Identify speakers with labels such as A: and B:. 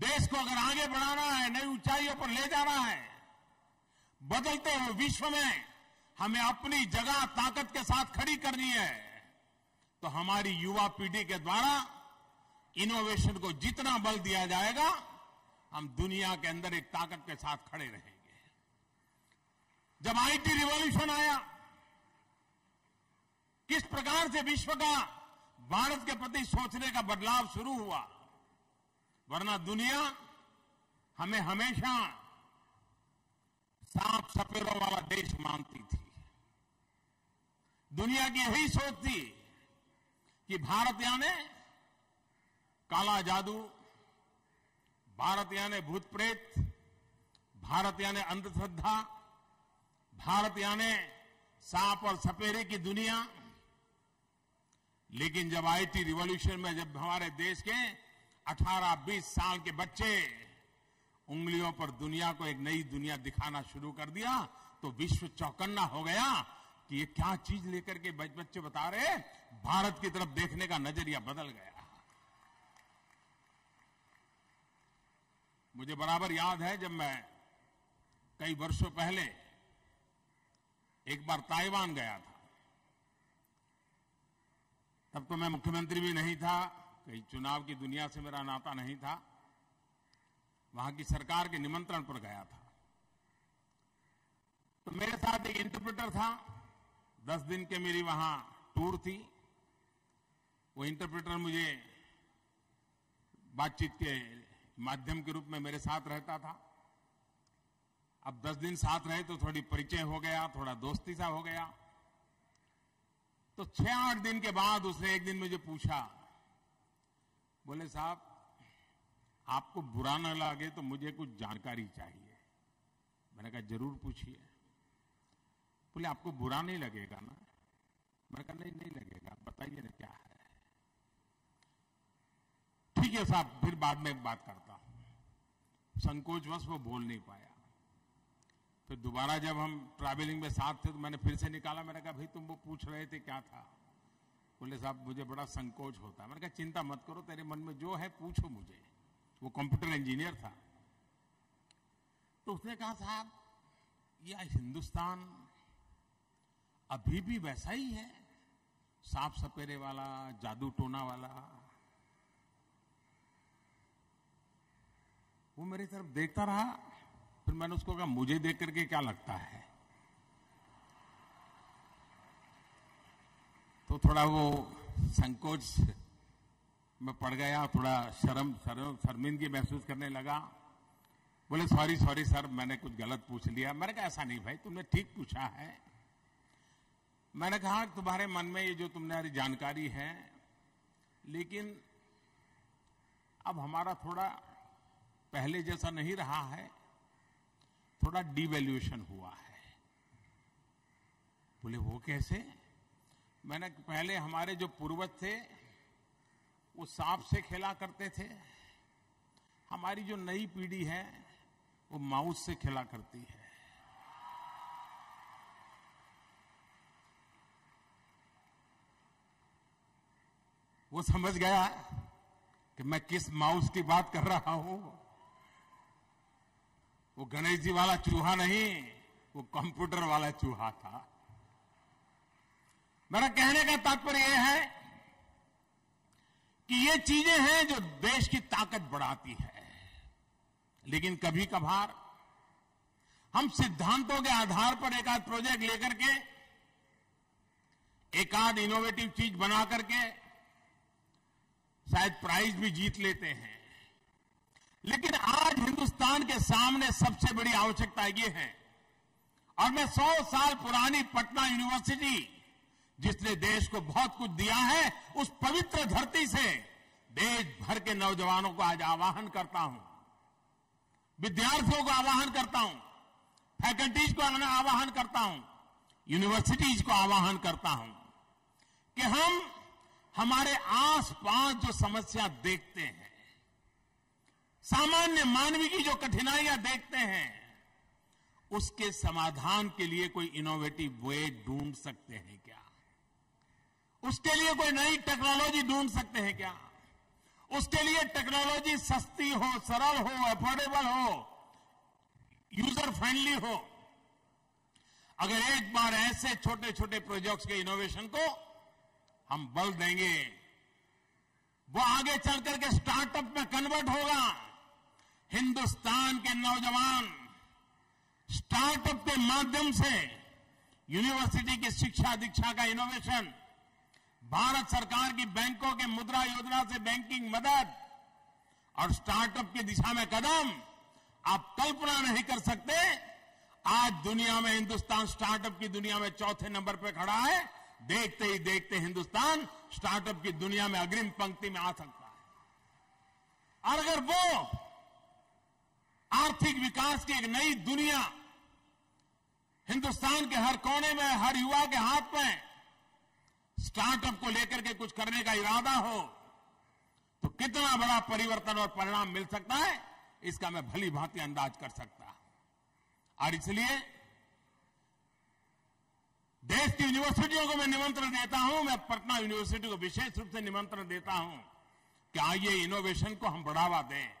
A: देश को अगर आगे बढ़ाना है, नई ऊंचाइयों पर ले जाना है, बदलते हुए विश्व में हमें अपनी जगह, ताकत के साथ खड़ी करनी है तो हमारी युवा पीढ़ी के द्वारा इनोवेशन को जितना बल दिया जाएगा, हम दुनिया के अंदर एक ताकत के साथ खड़े रहेंगे। जब आईटी रिवॉल्यूशन आया, किस प्रकार से विश्व का, भारत के प्रति सोचने का बदलाव शुरू हुआ वरना दुनिया हमें हमेशा साफ़ सपेरों वाला देश मानती थी। दुनिया की यही सोच थी कि भारत यानी काला जादू, भारत यानी भूत प्रेत भारत यानी अंधश्रद्धा, भारत यानी सांप और सपेरे की दुनिया। लेकिन जब आईटी रिवॉल्यूशन में, जब हमारे देश के 18-20 साल के बच्चे उंगलियों पर दुनिया को एक नई दुनिया दिखाना शुरू कर दिया तो विश्व चौकन्ना हो गया कि ये क्या चीज़ लेकर के बच्चे बता रहे भारत की तरफ़ देखने का नज़रिया बदल गया। मुझे बराबर याद है जब मैं कई वर्षों पहले एक बार ताइवान गया था। तब तो मैं मुख्यमंत्री भी नहीं था कहीं चुनाव की दुनिया से मेरा नाता नहीं था, वहाँ की सरकार के निमंत्रण पर गया था। तो मेरे साथ एक इंटरप्रेटर था, दस दिन के मेरी वहाँ टूर थी। वो इंटरप्रेटर मुझे बातचीत के माध्यम के रूप में मेरे साथ रहता था। अब दस दिन साथ रहे तो थोड़ी परिचय हो गया, थोड़ा दोस्ती सा हो गया। तो छह आठ दिन के बाद उसने एक दिन मुझे पूछा बोले, साहब, आपको बुरा न लगे तो मुझे कुछ जानकारी चाहिए। मैंने कहा, ज़रूर पूछिए। बोले, आपको बुरा नहीं लगेगा ना? मैंने कहा, नहीं नहीं लगेगा, बताइए ना क्या है? ठीक है साहब, फिर बाद में बात करता हूँ। संकोचवश वो बोल नहीं पाया। फिर दोबारा जब हम ट्रैवलिंग में साथ थे तो मैंने फिर से निकाला। मैंने कहा, भाई, तुम वो पूछ रहे थे, क्या था? बोले, साहब, मुझे बड़ा संकोच होता है। मैंने कहा, चिंता मत करो, तेरे मन में जो है पूछो मुझे। वो कंप्यूटर इंजीनियर था। तो उसने कहा, साहब, यह हिंदुस्तान अभी भी वैसा ही है। साफ़ सपेरे वाला, जादू टोना वाला। वो मेरी तरफ़ देखता रहा, फिर मैंने उसको कहा, मुझे देख करके क्या लगता है? तो थोड़ा वो संकोच में पड़ गया, थोड़ा शर्म शर्म, शर्मिंदगी महसूस करने लगा। बोले सॉरी सॉरी सर मैंने कुछ गलत पूछ लिया। मैंने कहा, ऐसा नहीं भाई, तुमने ठीक पूछा है। मैंने कहा, तुम्हारे मन में ये जो तुमने जानकारी है, लेकिन अब हमारा थोड़ा पहले जैसा नहीं रहा है, थोड़ा डिवेल्यूएशन हुआ है। बोले, वो कैसे? मैंने पहले हमारे जो पूर्वज थे, वो सांप से खेला करते थे। हमारी जो नई पीढ़ी है, वो माउस से खेला करती है। वो समझ गया कि मैं किस माउस की बात कर रहा हूँ। वो गणेश जी वाला चूहा नहीं, वो कंप्यूटर वाला चूहा था। मेरा कहने का तात्पर्य यह है कि ये चीज़ें हैं जो देश की ताकत बढ़ाती है। लेकिन कभी कभार हम सिद्धांतों के आधार पर एक आध प्रोजेक्ट लेकर के, एक आध इनोवेटिव चीज़ बना करके शायद प्राइज भी जीत लेते हैं। लेकिन आज हिंदुस्तान के सामने सबसे बड़ी आवश्यकता ये है। और मैं सौ साल पुरानी पटना यूनिवर्सिटी जिसने देश को बहुत कुछ दिया है, उस पवित्र धरती से देश भर के नौजवानों को आज आवाहन करता हूँ। विद्यार्थियों को आवाहन करता हूँ। फैकल्टीज को आवाहन करता हूँ। यूनिवर्सिटीज को आवाहन करता हूँ कि हम, हमारे आसपास जो समस्या देखते हैं, सामान्य मानवी की जो कठिनाइयाँ देखते हैं, उसके समाधान के लिए कोई इनोवेटिव वे ढूंढ सकते हैं क्या? उसके लिए कोई नई टेक्नोलॉजी ढूंढ सकते हैं क्या? उसके लिए टेक्नोलॉजी सस्ती हो, सरल हो अफोर्डेबल हो यूज़र फ्रेंडली हो। अगर एक बार ऐसे छोटे छोटे प्रोजेक्ट्स के इनोवेशन को हम बल देंगे, वो आगे चल करके स्टार्टअप में कन्वर्ट होगा। हिंदुस्तान के नौजवान स्टार्टअप के माध्यम से यूनिवर्सिटी की शिक्षा दीक्षा का इनोवेशन भारत सरकार की बैंकों के मुद्रा योजना से बैंकिंग मदद और स्टार्टअप की दिशा में कदम आप कल्पना नहीं कर सकते। आज दुनिया में हिंदुस्तान स्टार्टअप की दुनिया में चौथे नंबर पर खड़ा है। देखते ही देखते हिंदुस्तान स्टार्टअप की दुनिया में अग्रिम पंक्ति में आ सकता है। और अगर वो आर्थिक विकास की एक नई दुनिया हिंदुस्तान के हर कोने में, हर युवा के हाथ में स्टार्टअप को लेकर के कुछ करने का इरादा हो तो कितना बड़ा परिवर्तन और परिणाम मिल सकता है, इसका मैं भली भांति अंदाज कर सकता और इसलिए देश की यूनिवर्सिटियों को मैं निमंत्रण देता हूँ, मैं पटना यूनिवर्सिटी को विशेष रूप से निमंत्रण देता हूँ कि आइए इनोवेशन को हम बढ़ावा दें।